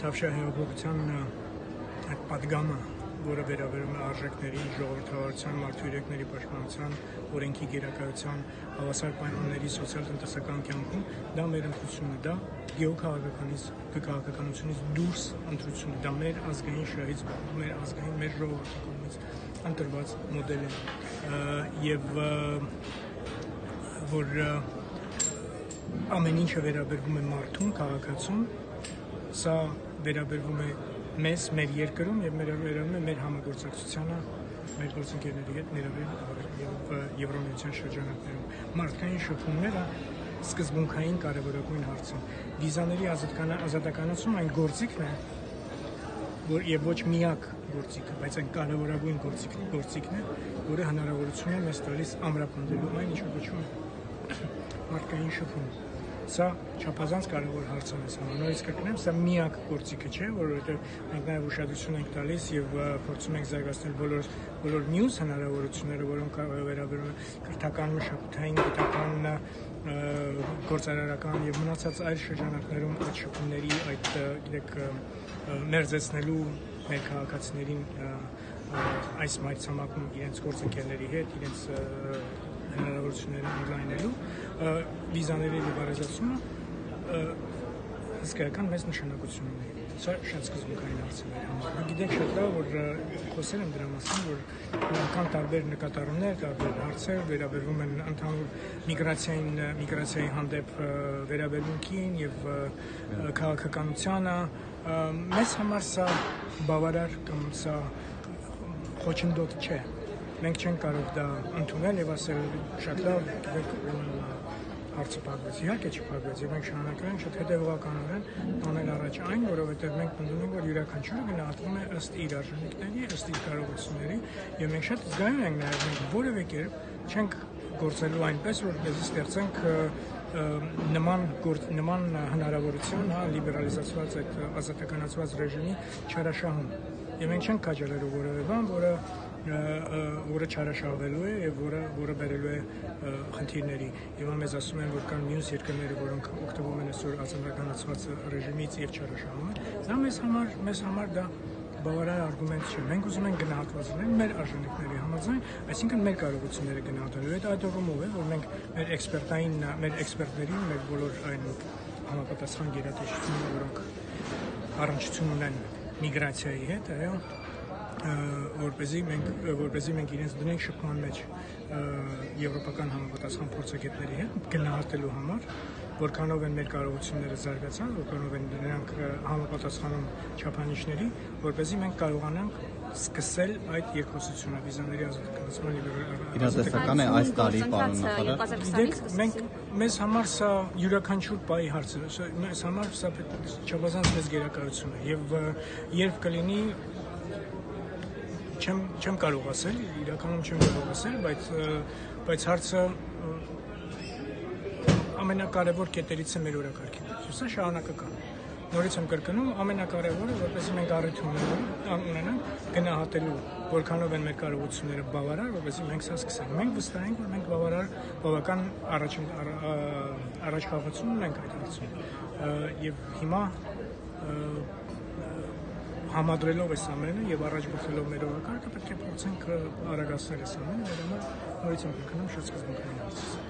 Թավշյա հեղափոխության այդ падգամը, որը վերաբերում է արժեքների, ժողովրդավարության, մարդու իրավունքների պաշտպանության, օրենքի գերակայության, հավասար պայմանների սոցիալ-տնտեսական կյանքում, դա մեր ընտրությունն է, դա գեոքաղաքականից, քաղաքականությունից դուրս ընտրությունն է, դա մեր ազգային շահից, մեր ազգային, մեր ժողովրդի կողմից ընտրված մոդելն է։ Եվ որ ամեն ինչը վերաբերվում է մարդուն, քաղաքացուն, սա վերաբերվում է մեզ, մեր երկրում եւ մեր վերաբերվում է մեր համագործակցությանը մեր գործընկերների հետ ներառյալ եւ Եվրոմիության շրջանակներում։ Մարդկային շփումները սկզբունքային կարևորագույն հարց են։ Վիզաների ազատականացումը այն գործիքն է, որ եւ ոչ միակ գործիքը, բայց այն կարևորագույն գործիքն է, գործիքն է, որը հնարավորություն է մեզ տալիս ամրապնդելու այն, ինչ որ կոչվում է մարդկային շփում Սա չափազանց կարևոր հարց է համար։ Նորից կրկնեմ, սա միակ գործիքը չէ, որովհետև մենք նաև ուշադրություն ենք տալիս եւ փորձում ենք զարգացնել բոլոր բոլոր մյուս հնարավորությունները, որոնք վերաբերում են քրթական, մշակութային, գիտական, գործարարական եւ մնացած այլ շրջանակներում այդ շփումների, այդ գիտեք ներզեցնելու մեր քաղաքացիներին այս մայրցամաքում իրենց գործընկերների հետ, իրենց հնարավորությունները ընդլայնելու վիզաների լիբերալիզացումը հսկայական մեծ նշանակություն ունի։ Սա շատ սկզբունքային հարց է համար։ գիտեք շատ լավ, որ խոսել եմ դրա մասին, որ կան տարբեր նկատառումներ, տարբեր հարցեր վերաբերվում են ընդհանուր միգրացիային, միգրացիայի հանդեպ վերաբերմունքին եւ քաղաքականությանը։ Մեզ համար սա բավարար կամ սա խոչընդոտ չէ մենք չենք կարող դա ընդունել եւ ասել շատ լավ, գիտեք, հարցը փակվեց։ Իհարկե չփակվեց եւ մենք շարունակել ենք շատ հետեւողականորեն տանել առաջ այն, որովհետեւ մենք պնդում ենք, որ յուրաքանչյուրը գնահատվում է ըստ իր արժանինքների, ըստ իր կարողությունների եւ մենք շատ զգայուն ենք նաեւ մենք որևէ կերպ չենք գործելու այնպես, որպեսզի ստեղծենք նման նման հնարավորություն, հա, լիբերալիզացված այդ ազատականացված ռեժիմի չարաշահում։ Եվ մենք չենք քաջալերու որևէ բան, որը որը չարաշահվելու է եւ որը որը բերելու է խնդիրների։ Եվ մեզ ասում են, որ կան մյուս երկրները, որոնք օգտվում են այսօր ազատականացված ռեժիմից եւ չարաշահում են։ Դա մեզ համար մեզ համար դա բավարար արգումենտ չէ։ Մենք ուզում ենք գնահատված լինել մեր արժանինքների համաձայն, այսինքն մեր կարողությունները գնահատելու։ Այդ այդողումով է, որ մենք մեր էքսպերտային, մեր էքսպերտներին, մեր բոլոր այն համապատասխան գերատեսչությունները, որոնք առնչություն ունեն միգրացիայի հետ, այո, որպեսզի մենք որպեսզի մենք իրենց դնենք շփման մեջ եվրոպական համապատասխան փորձագետների հետ գնահատելու համար որքանով են մեր կարողությունները զարգացան, որքանով են նրանք համապատասխանում չափանիշների, որպեսզի մենք կարողանանք սկսել այդ երկխոսությունը վիզաների ազատագրման իրադարձական է այս տարի պարոն նախարար։ Մենք մեզ համար սա յուրաքանչյուր պայի հարց է։ Մեզ համար սա չափազանց մեծ գերակայություն է եւ երբ կլինի չեմ չեմ կարող ասել, իրականում չեմ կարող ասել, բայց բայց հարցը ամենակարևոր կետերից է մեր օրակարգի մեջ։ Սա շարունակական։ Նորից եմ կրկնում, ամենակարևորը, որպեսզի մենք առիթ ունենանք գնահատելու որքանով են մեր կարողությունները բավարար, որպեսզի մենք սա սկսենք։ Մենք վստահ ենք, որ մենք բավարար բավական առաջ առաջխաղացում ունենք այդ հարցում։ Եվ հիմա համադրելով այս ամենը եւ առաջ գծելով մեր օրակարգը պետք է փորձենք արագացնել այս ամենը, դրա համար նորից եմ կրկնում շատ սկզբունքային հարց։